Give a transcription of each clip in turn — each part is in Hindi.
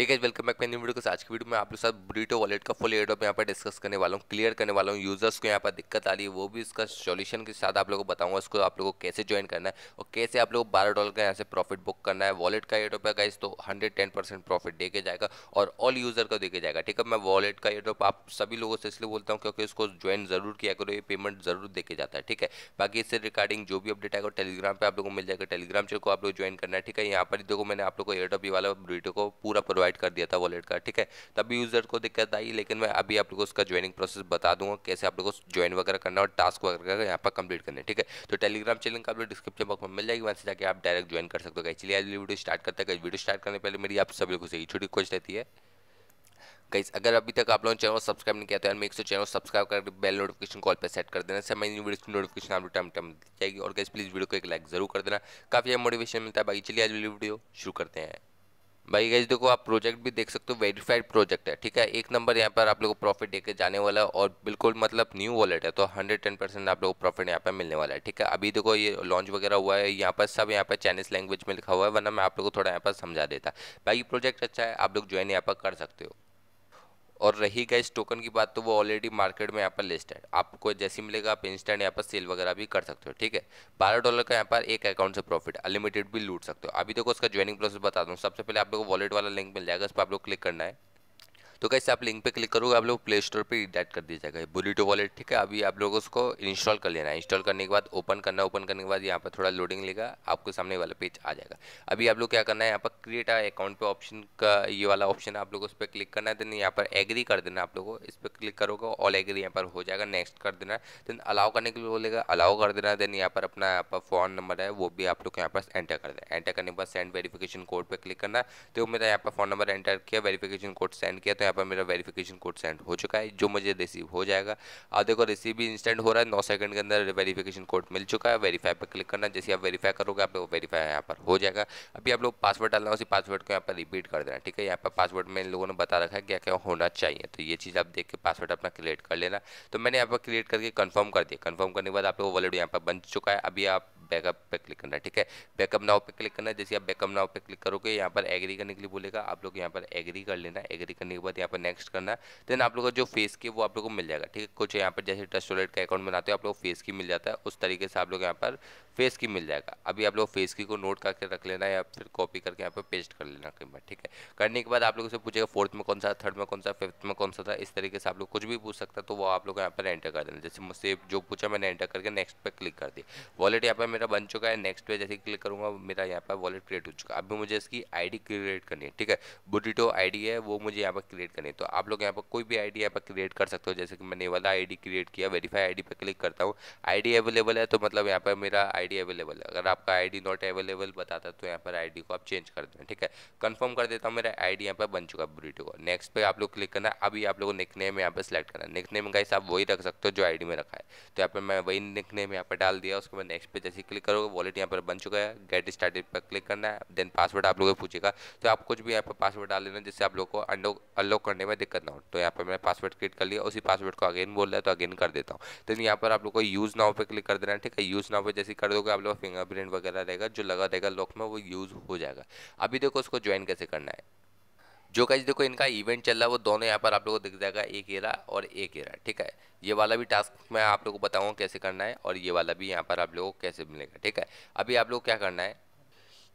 ठीक है वेलकम बैक मेरी वीडियो के आज की वीडियो में आप लोग साथ ब्रीटो वॉलेट का फुल एडोप यहाँ पर डिस्कस करने वाला हूँ क्लियर करने वाला हूँ यूज़र्स को यहाँ पर दिक्कत आ रही है, वो भी इसका सॉल्यूशन के साथ आप लोगों को बताऊँगा इसको आप लोगों को कैसे ज्वाइन करना है और कैसे आप लोग बारह डॉलर का यहाँ से प्रॉफिट बुक करना है। वॉलेट का एडोप है गाइस तो हंड्रेड टेन परसेंट प्रॉफिट दे जाएगा और ऑल यूज़र को देके जाएगा, ठीक है? मैं वॉलेट का एडोप आप सभी लोगों से इसलिए बोलता हूँ क्योंकि इसको ज्वाइन ज़रूर किया करो, ये पेमेंट ज़रूर देके जाता है, ठीक है? बाकी इससे रिगार्डिंग जो भी अपडेट आएगा टेलीग्राम पर आप लोगों को मिल जाएगा टेलीग्राम चैनल को आप लोग ज्वाइन करना है, ठीक है? यहाँ पर देखो मैंने आप लोग को एयरटॉप वाला ब्रीटो को पूरा प्रोवाइड कर दिया था वॉलेट का, ठीक है? तभी यूज़र को दिक्कत आई, लेकिन मैं अभी आप लोगों को उसका ज्वाइनिंग प्रोसेस बता दूँगा, कैसे आप लोगों को ज्वाइन वगैरह करना और टास्क वगैरह यहाँ पर कंप्लीट करना ठीक है? तो टेलीग्राम चैनल का आप लोग डिस्क्रिप्शन बॉक्स में मिल जाएगी, वहाँ से जाकर आप डायरेक्ट ज्वाइन कर सकते हो चलिए, आज वीडियो स्टार्ट करते हैं वीडियो स्टार्ट करने पहले मेरी आप सभी लोगों से छोटी कोच रहती है। गाइस अगर अभी तक आप लोगों ने चैनल सब्सक्राइब नहीं किया तो यार मेक सो चैनल सब्सक्राइब कर बेल नोटिफिकेशन कॉल पे सेट कर देना। सब मैं न्यू वीडियो की नोटिफिकेशन आप टाइम टाइम जाएगी। और गाइस प्लीज़ वीडियो को एक लाइक ज़रूर कर देना। काफ़ी मोटिवेशन मिलता है, बाकी चलिए, आज वीडियो शुरू करते हैं। भाई गाइज़ देखो, आप प्रोजेक्ट भी देख सकते हो वेरीफाइड प्रोजेक्ट है, ठीक है? एक नंबर यहाँ पर आप लोगों को प्रॉफिट देकर जाने वाला है और बिल्कुल मतलब न्यू वॉलेट है तो हंड्रेड टेन परसेंट आप लोगों को प्रॉफिट यहाँ पर मिलने वाला है, ठीक है? अभी देखो, ये लॉन्च वगैरह हुआ है, यहाँ पर सब यहाँ पर चाइनीज़ लैंग्वेज में लिखा हुआ है, वरना मैं आप लोग को थोड़ा यहाँ पर समझा देता। भाई प्रोजेक्ट अच्छा है, आप लोग ज्वाइन यहाँ पर कर सकते हो। और रही गई इस टोकन की बात तो वो ऑलरेडी मार्केट में यहाँ पर लिस्ट है। आपको जैसे मिलेगा, आप इंस्टेंट यहाँ पर सेल वगैरह भी कर सकते हो, ठीक है? बारह डॉलर का यहाँ पर एक अकाउंट से प्रॉफिट अनलिमिटेड भी लूट सकते हो। अभी देखो, उसका ज्वाइनिंग प्रोसेस बता दूँ। सबसे पहले आप लोग को वॉलेट वाला लिंक मिल जाएगा, उस पर आप लोग क्लिक करना है। तो कैसे आप लिंक पे क्लिक करोगे, आप लोग प्ले स्टोर पर डायरेक्ट कर दिया जाएगा। बुरीटो वॉलेट ठीक है? अभी आप लोगों उसको इंस्टॉल कर लेना है। इंस्टॉल करने के बाद ओपन करना ओपन करने के बाद यहाँ पर थोड़ा लोडिंग लेगा, आपके सामने वाला पेज आ जाएगा। अभी आप लोग क्या करना है, यहाँ पर क्रिएट अकाउंट पे ऑप्शन का ये वाला ऑप्शन आप लोग उस पर क्लिक करना है देन यहाँ पर एग्री कर देना आप लोगों इस पर क्लिक करोगे ऑल एग्री यहाँ पर हो जाएगा नेक्स्ट कर देना देन अलाउ करने के लिए बोलेगा अलाउ कर देना देन यहाँ पर अपना यहाँ पर फ़ोन नंबर है, वो भी आप लोग यहाँ पर एंटर कर देना एंटर करने के बाद सेंड वेरिफिकेशन कोड पर क्लिक करना तो मेरा यहाँ पर फ़ोन नंबर एंटर किया वेरिफिकेशन कोड सेंड किया तो यहाँ पर मेरा वेरिफिकेशन कोड सेंड हो चुका है, जो मुझे रिसीव हो जाएगा। और देखो रिसीव भी इंस्टेंट हो रहा है, नौ सेकंड के अंदर वेरिफिकेशन कोड मिल चुका है वेरीफाई पर क्लिक करना, जैसे आप वेरीफाई करोगे आप वेरीफाई यहाँ पर हो जाएगा। अभी आप लोग पासवर्ड डालना उसी पासवर्ड को यहाँ पर रिपीट कर देना, ठीक है? यहाँ पर पासवर्ड में इन लोगों ने बता रखा है क्या क्या होना चाहिए तो ये चीज़ आप देख के पासवर्ड अपना क्रिएट कर लेना। तो मैंने यहाँ पर क्रिएट करके कन्फर्म कर दिया। कन्फर्म करने के बाद आप लोग वॉलेट यहाँ पर बन चुका है। अभी आप बैकअप पे क्लिक करना है, ठीक है? बैकअप नाव पे क्लिक करना है, जैसे आप बैकअप नाव पे क्लिक करोगे, यहाँ पर एग्री करने के लिए बोलेगा, आप लोग यहाँ पर एग्री कर लेना एग्री करने के बाद यहाँ पर नेक्स्ट करना देन आप लोग का जो फेस की वो आप लोग को मिल जाएगा, ठीक है? कुछ यहाँ पर जैसे ट्रस्ट वॉलेट का अकाउंट बनाते हो, आप लोग फेस की मिल जाता है, उस तरीके से आप लोग यहाँ पर फेस की मिल जाएगा। अभी आप लोग फेस की को नोट करके रख लेना या फिर कॉपी करके यहाँ पर पेस्ट कर लेना कहीं बार ठीक है? करने के बाद आप लोगों से पूछेगा फोर्थ में कौन सा थर्ड में कौन सा फिफ्थ में कौन सा था, इस तरीके से आप लोग कुछ भी पूछ सकता है तो वो आप लोग यहाँ पर एंटर कर देना। जैसे मुझसे जो पूछा, मैंने एंटर करके नेक्स्ट पर क्लिक कर दिया। वॉलेट यहाँ पर मेरा बन चुका है नेक्स्ट पे जैसे क्लिक करूँगा मेरा यहाँ पर वॉलेट क्रिएट हो चुका है अभी मुझे इसकी आईडी क्रिएट करनी है ठीक है बुटीटो आईडी है वो मुझे यहाँ पर क्रिएट करनी है तो आप लोग यहाँ पर कोई भी आईडी यहाँ पर क्रिएट कर सकते हो जैसे कि मैंने वाला आईडी क्रिएट किया वेरीफाई आईडी पर क्लिक करता हूँ आईडी अवेलेबल है तो मतलब यहाँ पर मेरा आईडी अवेलेबल है अगर आपका आईडी नॉट अवेलेबल बताता तो यहाँ पर आईडी को आप चेंज कर देना ठीक है कंफर्म कर देता हूँ मेरा आईडी यहाँ पर बन चुका है बुरीटो को नेक्स्ट पे आप लोग क्लिक करना अभी आप लोग निक नेम यहाँ पर सेलेक्ट करना निक नेम गाइस आप वही रख सकते हो जो आईडी में रखा है तो यहाँ पर मैं वही निक नेम यहाँ पर डाल दिया उसके बाद नेक्स्ट पे जैसे क्लिक करोगे वॉलेट यहाँ पर बन चुका है। गेट स्टार्टेड पर क्लिक करना है देन पासवर्ड आप लोगों को पूछेगा। तो आप कुछ भी यहाँ पर पासवर्ड डाल लेना जिससे आप लोग को अनलॉक अनलॉक करने में दिक्कत ना हो। तो यहाँ पर मैंने पासवर्ड क्रिएट कर लिया, उसी पासवर्ड को अगेन बोल रहा है तो अगेन कर देता हूँ। तो यहाँ पर आप लोग को यूज़ नाव पर क्लिक कर देना है, ठीक है? यूज़ नाव पर जैसे कर दोगे, आप लोग फिंगरप्रिंट वगैरह रहेगा, जो लगा रहेगा लॉक में, वो यूज़ हो जाएगा। अभी देखो उसको ज्वाइन कैसे करना है। जो कहीं देखो इनका इवेंट चल रहा है, वो दोनों यहाँ पर आप लोगों को दिख जाएगा, एक एरा और एक एरा ठीक है? ये वाला भी टास्क मैं आप लोगों को बताऊँगा कैसे करना है और ये वाला भी यहाँ पर आप लोगों को कैसे मिलेगा, ठीक है? अभी आप लोग क्या करना है,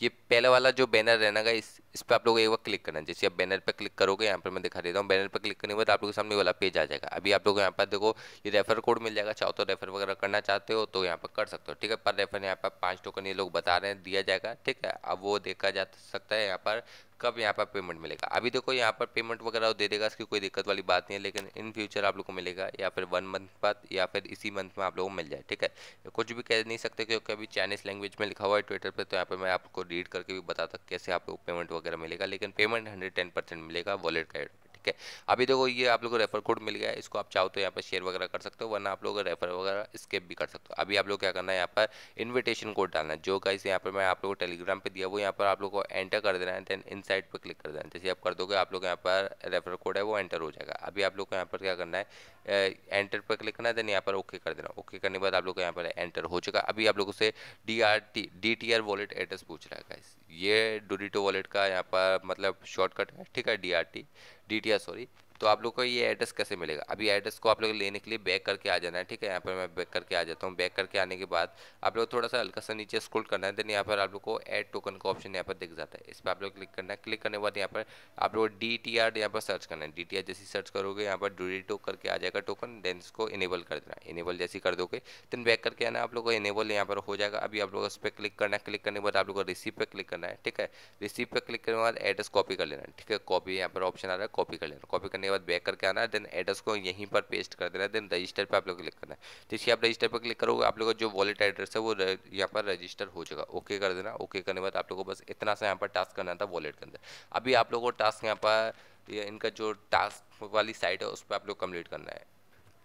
ये पहले वाला जो बैनर रहना इस इस पर आप लोग एक बार क्लिक करना है। जैसे आप बैनर पर क्लिक करोगे, यहाँ पर मैं दिखा देता हूँ बैनर पर क्लिक करने के बाद आप लोग के सामने वाला पेज आ जाएगा। अभी आप लोग यहाँ पर देखो, ये रेफर कोड मिल जाएगा, चाहो तो रेफर वगैरह करना चाहते हो तो यहाँ पर कर सकते हो, ठीक है? पर रेफर यहाँ पर पाँच टोकन ये लोग बता रहे हैं, दिया जाएगा, ठीक है? अब वो देखा जा सकता है यहाँ पर कब यहाँ पर पेमेंट मिलेगा? अभी देखो यहाँ पर पेमेंट वगैरह दे देगा, इसकी कोई दिक्कत वाली बात नहीं है, लेकिन इन फ्यूचर आप लोग को मिलेगा या फिर वन मंथ बाद या फिर इसी मंथ में आप लोगों को मिल जाए, ठीक है? कुछ भी कह नहीं सकते क्योंकि अभी चाइनीज़ लैंग्वेज में लिखा हुआ है ट्विटर पर तो यहाँ पर मैं आपको रीड करके भी बताता कैसे आपको पेमेंट वगैरह मिलेगा, लेकिन पेमेंट हंड्रेड टेन परसेंट मिलेगा वॉलेट का ठीक है। अभी देखो ये आप लोग को रेफर कोड मिल गया है, इसको आप चाहो तो यहाँ पर शेयर वगैरह कर सकते हो, वरना आप लोग रेफर वगैरह स्केप भी कर सकते हो। अभी आप लोग क्या करना है, यहाँ पर इन्विटेशन कोड डालना है। जो गाइस यहाँ पर मैं आप लोग को टेलीग्राम पर दिया, वो यहाँ पर आप लोग को एंटर कर देना है देन इन पर क्लिक कर देना है। जैसे आप कर दोगे, आप लोग यहाँ पर रेफर कोड है, वो एंटर हो जाएगा। अभी आप लोग को यहाँ पर क्या करना है एंटर पर क्लिक करना है देन यहाँ पर ओके कर देना। ओके करने के बाद आप लोग को यहाँ पर एंटर हो चुका अभी आप लोगों से D R T D T R wallet address पूछ रहा है ये डोरीटो वॉलेट का यहाँ पर मतलब शॉर्टकट है, ठीक है D R T D T R sorry तो आप लोग को ये एड्रेस कैसे मिलेगा? अभी एड्रेस को आप लोग लेने के लिए बैक करके आ जाना है, ठीक है? यहाँ पर मैं बैक करके आ जाता हूँ। बैक करके आने के बाद आप लोग थोड़ा सा हल्का सा नीचे स्क्रॉल करना है देन यहाँ पर आप लोग को एड टोकन का ऑप्शन यहाँ पर दिख जाता है। इस पर आप लोग क्लिक करना है। क्लिक करने के बाद यहाँ पर आप लोग डी टी आर यहाँ पर सर्च करना है। डी टी आर जैसे सर्च करोगे, यहाँ पर डोरीटो करके आ जाएगा टोकन देन इसको इनेबल कर देना इनेबल जैसे कर दोगे देन बैक करके आना आप लोग को। इनेबल यहाँ पर हो जाएगा। अभी आप लोग उस पर क्लिक करना है। क्लिक करने के बाद आप लोग को रिसीव पे क्लिक करना है, ठीक है? रिसीव पे क्लिक करने के बाद एड्रेस कॉपी कर लेना ठीक है? कॉपी यहाँ पर ऑप्शन आ रहा है कॉपी कर लेना कॉपी करने बाद बैक करके आना है देन एड्रेस को यहीं पर पेस्ट कर देना है देन रजिस्टर पर आप लोग क्लिक करना है। जैसे आप रजिस्टर पर क्लिक करोगे, आप लोग का जो वॉलेट एड्रेस है वो यहाँ पर रजिस्टर हो जाएगा। ओके कर देना। ओके करने के बाद आप लोग को बस इतना सा यहाँ पर टास्क करना था वॉलेट के अंदर। अभी आप लोग को टास्क यहाँ पर इनका जो टास्क वाली साइट है, उस पर आप लोग कंप्लीट करना है।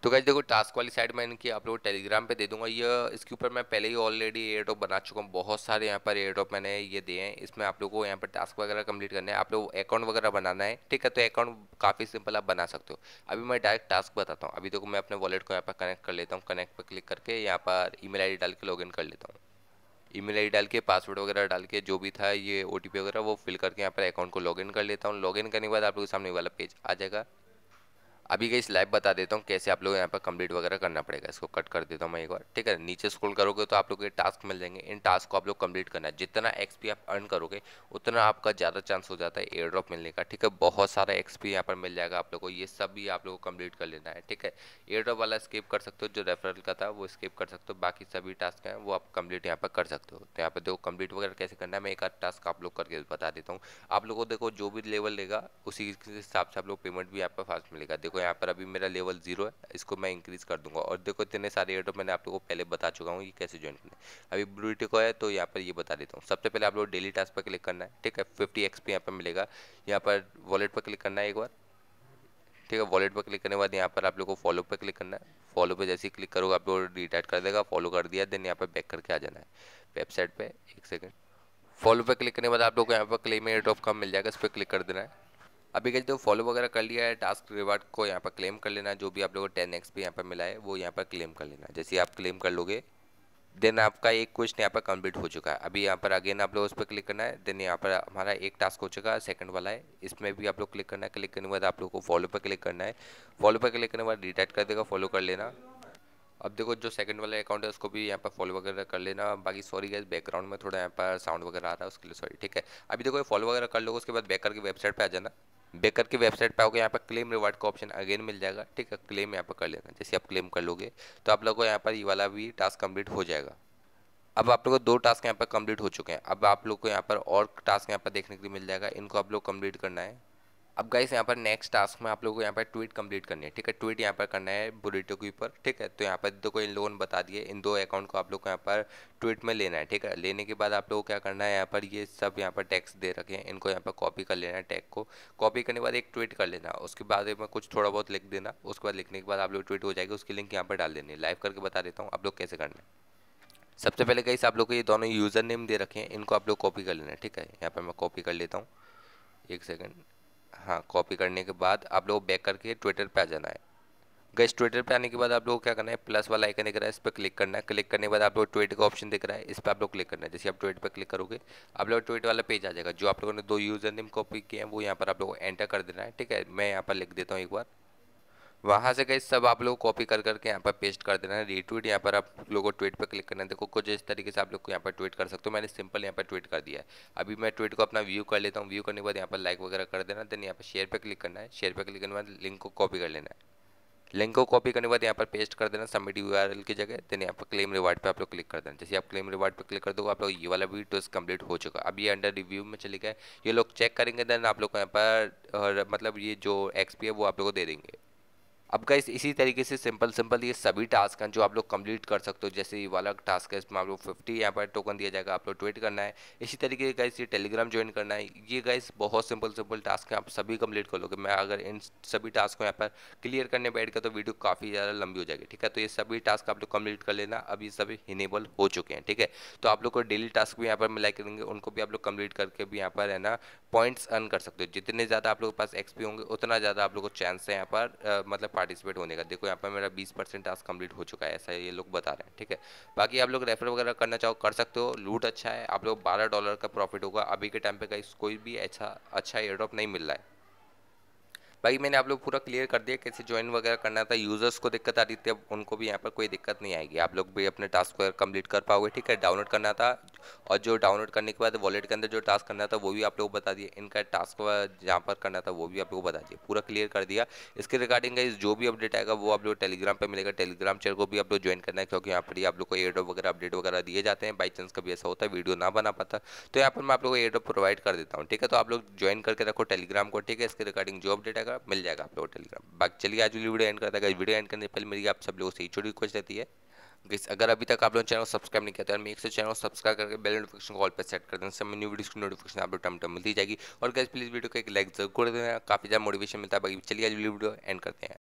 तो गाइज़ देखो टास्क वाली साइड मैं इनकी आप लोग टेलीग्राम पे दे दूँगा। ये, इसके ऊपर मैं पहले ही ऑलरेडी एयर ड्रॉप बना चुका हूँ। बहुत सारे यहाँ पर एयर ड्रॉप मैंने ये दिए हैं। इसमें आप लोगों को यहाँ पर टास्क वगैरह कंप्लीट करना है। आप लोग अकाउंट वगैरह बनाना है। ठीक है तो अकाउंट काफ़ी सिंपल आप बना सकते हो। अभी मैं डायरेक्ट टास्क बताता हूँ। अभी देखो, मैं अपने वॉलेट को यहाँ पर कनेक्ट कर लेता हूँ। कनेक्ट पर क्लिक करके यहाँ पर ई मेल डाल के लॉग कर लेता हूँ। ईमेल आई डाल के पासवर्ड वगैरह डाल के, जो भी था, ये ओटीपी वगैरह, वो फिल करके यहाँ पर अकाउंट को लॉगिन कर लेता हूँ। लॉगिन करने के बाद आप लोग के सामने वाला पेज आ जाएगा। अभी इस लाइव बता देता हूँ कैसे आप लोग यहाँ पर कंप्लीट वगैरह करना पड़ेगा। इसको कट कर देता हूँ मैं एक बार, ठीक है? नीचे स्क्रॉल करोगे तो आप लोग के टास्क मिल जाएँगे। इन टास्क को आप लोग कंप्लीट करना है। जितना एक्सपी आप अर्न करोगे, उतना आपका ज़्यादा चांस हो जाता है एयर ड्रॉप मिलने का, ठीक है? बहुत सारा एक्सपी यहाँ पर मिल जाएगा आप लोग को। ये सब भी आप लोग को कंप्लीट कर लेना है, ठीक है? एयर ड्रॉप वाला स्किप कर सकते हो, जो रेफरल का था, वो स्किप कर सकते हो। बाकी सभी टास्क हैं, वो आप कंप्लीट यहाँ पर कर सकते हो। तो यहाँ पर देखो कंप्लीट वगैरह कैसे करना है, मैं एक आध टास्क आप लोग करके बता देता हूँ। आप लोगों को देखो, जो भी लेवल लेगा, उसी के हिसाब से आप लोग पेमेंट भी आपका फास्ट मिलेगा। देखो यहाँ पर अभी मेरा लेवल ज़ीरो है, इसको मैं इंक्रीज कर दूँगा। और देखो, इतने सारे एयरड्रॉप मैंने आप लोगों को पहले बता चुका हूँ ये कैसे ज्वाइन करना है। अभी ब्लूटी को है तो यहाँ पर ये बता देता हूँ। सबसे पहले आप लोग डेली टास्क पर क्लिक करना है, ठीक है? फिफ्टी एक्स पी पर मिलेगा। यहाँ पर वॉलेट पर क्लिक करना है एक बार, ठीक है? वॉलेट पर क्लिक करने के बाद यहाँ पर आप लोग को फॉलो पर क्लिक करना है। फॉलो पे जैसे ही क्लिक करोगे, आप लोग रिटाइट कर देगा फॉलो कर दिया देन यहाँ पर बैक करके आ जाना है। वेबसाइट पे, एक सेकंड फॉलो पे क्लिक करने के बाद आप लोग को यहाँ पर क्लेम एयर ड्रॉप का मिल जाएगा, इस पर क्लिक कर देना है। अभी कहते तो फॉलो वगैरह कर लिया है टास्क रिवार्ड को यहाँ पर क्लेम कर लेना, जो भी आप लोगों को टेन एक्स पे यहाँ पर मिला है, वो यहाँ पर क्लेम कर लेना। जैसे आप क्लेम कर लोगे देन आपका एक क्वेश्चन यहाँ पर कंप्लीट हो चुका है। अभी यहाँ पर अगेन आप लोग उस पर क्लिक करना है देन यहाँ पर हमारा एक टास्क हो चुका है सेकंड वाला है। इसमें भी आप लोग क्लिक करना है क्लिक करने के बाद आप लोग को फॉलो पर क्लिक करना है। फॉलो पर क्लिक करने के बाद डिटेक्ट कर देगा फॉलो कर लेना। अब देखो, जो सेकंड वाला अकाउंट है, उसको भी यहाँ पर फॉलो वगैरह कर लेना। बाकी सॉरी गैस बैकग्राउंड में थोड़ा यहाँ पर साउंड वगैरह आ रहा है, उसके लिए सॉरी ठीक है। अभी देखो फॉलो वगैरह कर लो उसके बाद बैक करके वेबसाइट पर आ जाना। बेकर की वेबसाइट पे आओगे, यहाँ पर क्लेम रिवार्ड का ऑप्शन अगेन मिल जाएगा। ठीक है क्लेम यहाँ पर कर लेना। जैसे आप क्लेम कर लोगे तो आप लोगों को यहाँ पर ये वाला भी टास्क कंप्लीट हो जाएगा। अब आप लोगों को दो टास्क यहाँ पर कंप्लीट हो चुके हैं। अब आप लोग को यहाँ पर और टास्क यहाँ पर देखने के लिए मिल जाएगा। इनको आप लोग कंप्लीट करना है। अब गाइस यहाँ पर नेक्स्ट टास्क में आप लोगों को यहाँ पर ट्वीट कंप्लीट करनी है ठीक है ट्वीट यहाँ पर करना है बुरीटो के ऊपर ठीक है तो यहाँ पर देखो इन लोन बता दिए इन दो अकाउंट को आप लोग को यहाँ पर ट्वीट में लेना है ठीक है लेने के बाद आप लोगों को क्या करना है यहाँ पर ये सब यहाँ पर टैक्स दे रखे हैं इनको यहाँ पर कॉपी कर लेना है टैग को कॉपी करने के बाद एक ट्वीट कर लेना उसके बाद में कुछ थोड़ा बहुत लिख देना उसके बाद लिखने के बाद आप लोग ट्वीट हो जाएगी उसकी लिंक यहाँ पर डाल देनी लाइव करके बता देता हूँ आप लोग कैसे करना है सबसे पहले कहीं आप लोग को ये दोनों यूज़र नेम दे रखे हैं इनको आप लोग कॉपी कर लेना है ठीक है यहाँ पर मैं कॉपी कर लेता हूँ एक सेकेंड हाँ कॉपी करने के बाद आप लोग बैक करके ट्विटर पे आ जाना है। गैस ट्विटर पे आने के बाद आप लोग क्या करना है? प्लस वाला आइकन दिख रहा है, इस पर क्लिक करना है। क्लिक करने के बाद आप लोग ट्वीट का ऑप्शन दिख रहा है, इस पर आप लोग क्लिक करना है। जैसे आप ट्वीट पर क्लिक करोगे, आप लोग ट्वीट वाला पेज आ जाएगा, जो आप लोगों ने दो यूज़र नेम कॉपी किए हैं, वो यहाँ पर आप लोग एंटर कर देना है। ठीक है, मैं यहाँ पर लिख देता हूँ एक बार। वहाँ से गई सब आप लोग कॉपी कर, करके यहाँ पर पेस्ट कर देना है रीट्वीट यहाँ पर आप लोगों को ट्वीट पर क्लिक करना है। देखो, कुछ इस तरीके से आप लोग को यहाँ पर ट्वीट कर सकते हो। मैंने सिंपल यहाँ पर ट्वीट कर दिया है। अभी मैं ट्वीट को अपना व्यू कर लेता हूँ। व्यू करने के बाद यहाँ पर लाइक वगैरह कर देना देन यहाँ पर शेयर पर क्लिक करना है। शेयर पर क्लिक करने के बाद लिंक को कॉपी कर लेना है। लिंक को कॉपी करने के बाद यहाँ पर पेस्ट कर देना सबमिट यूआरएल की जगह देन यहाँ पर क्लेम रिवार्ड पे आप लोग क्लिक कर देना। जैसे आप क्लेम रिवार्ड पे क्लिक कर दो आप लोग ये वाला भी वीडियो कंप्लीट हो चुका। अब ये अंडर रिव्यू में चले गए। ये लोग चेक करेंगे देन आप लोग को यहाँ पर मतलब ये जो एक्सपी है, वो आप लोग को दे देंगे। अब गाइस इसी तरीके से सिंपल सिंपल ये सभी टास्क हैं जो आप लोग कंप्लीट कर सकते हो। जैसे ये वाला टास्क है, इसमें आप लोग फिफ्टी यहाँ पर टोकन दिया जाएगा, आप लोग ट्वीट करना है। इसी तरीके से गाइस ये टेलीग्राम ज्वाइन करना है। ये गाइस बहुत सिंपल सिंपल टास्क हैं, आप सभी कंप्लीट कर लोगे। मैं अगर इन सभी टास्क को यहाँ पर क्लियर करने बैठ गया तो वीडियो काफ़ी ज़्यादा लंबी हो जाएगी, ठीक है? तो ये सभी टास्क आप लोग कंप्लीट कर लेना। अब ये सभी इनेबल हो चुके हैं, ठीक है? तो आप लोग को डेली टास्क भी यहाँ पर मिला करेंगे उनको भी आप लोग कंप्लीट करके भी यहाँ पर, है ना पॉइंट्स अर्न कर सकते हो। जितने ज़्यादा आप लोग के पास एक्सपी होंगे, उतना ज़्यादा आप लोग को चांस है यहाँ पर मतलब पार्टिसिपेट होने का। देखो, यहाँ पर मेरा बीस परसेंट टास्क कंप्लीट हो चुका है, ऐसा ये लोग बता रहे हैं, ठीक है? बाकी आप लोग रेफर वगैरह करना चाहो, कर सकते हो। लूट अच्छा है, आप लोग बारह डॉलर का प्रॉफिट होगा। अभी के टाइम पे कोई भी अच्छा अच्छा एयर ड्रॉप नहीं मिल रहा है। बाकी मैंने आप लोग पूरा क्लियर कर दिया कैसे ज्वाइन वगैरह करना था। यूज़र्स को दिक्कत आ रही थी, अब उनको भी यहाँ पर कोई दिक्कत नहीं आएगी। आप लोग भी अपने टास्क वगैरह कंप्लीट कर पाओगे, ठीक है? डाउनलोड करना था और जो डाउनलोड करने के बाद वॉलेट के अंदर जो टास्क करना था, वो भी आप लोग बता दिए। इनका टास्क जहाँ पर करना था, वो भी आप लोग बता दिए। पूरा क्लियर कर दिया। इसके रिगार्डिंग जो भी अपडेट आएगा, वो आप लोग टेलीग्राम पर मिलेगा। टेलीग्राम चैनल को भी आप लोग ज्वाइन करना है, क्योंकि यहाँ पर आप लोग को एयरड्रॉप वगैरह अपडेट वगैरह दिए जाते हैं। बाई चांस कभी ऐसा होता है वीडियो ना बना पाता। तो यहाँ पर मैं आप लोग को एयरड्रॉप प्रोवाइड कर देता हूँ, ठीक है? तो आप लोग ज्वाइन करके रखो टेलीग्राम को, ठीक है? इसके रिगार्डिंग जो अपडेट मिल जाएगा आप लोग टेलीग्राम बाकी चलिए आज वीडियो एंड करता है। वीडियो एंड करने पहले मेरी आप सब लोगों से छोटी रिक्वेस्ट रहती है अगर अभी तक आप लोग चैनल सब्सक्राइब नहीं किया तो मैं एक से चैनल सब्सक्राइब करके बेल नोटिफिकेशन कॉल पर सेट कर देना। न्यू वीडियो की नोटिफिकेशन आप लोग टाइम टाइम मिलती जाएगी। और गैस प्लीज़ वीडियो को एक लाइक ज़रूर कर देना। काफ़ी ज़्यादा मोटिवेशन मिलता है। बाकी चलिए आज वीडियो एंड करते हैं।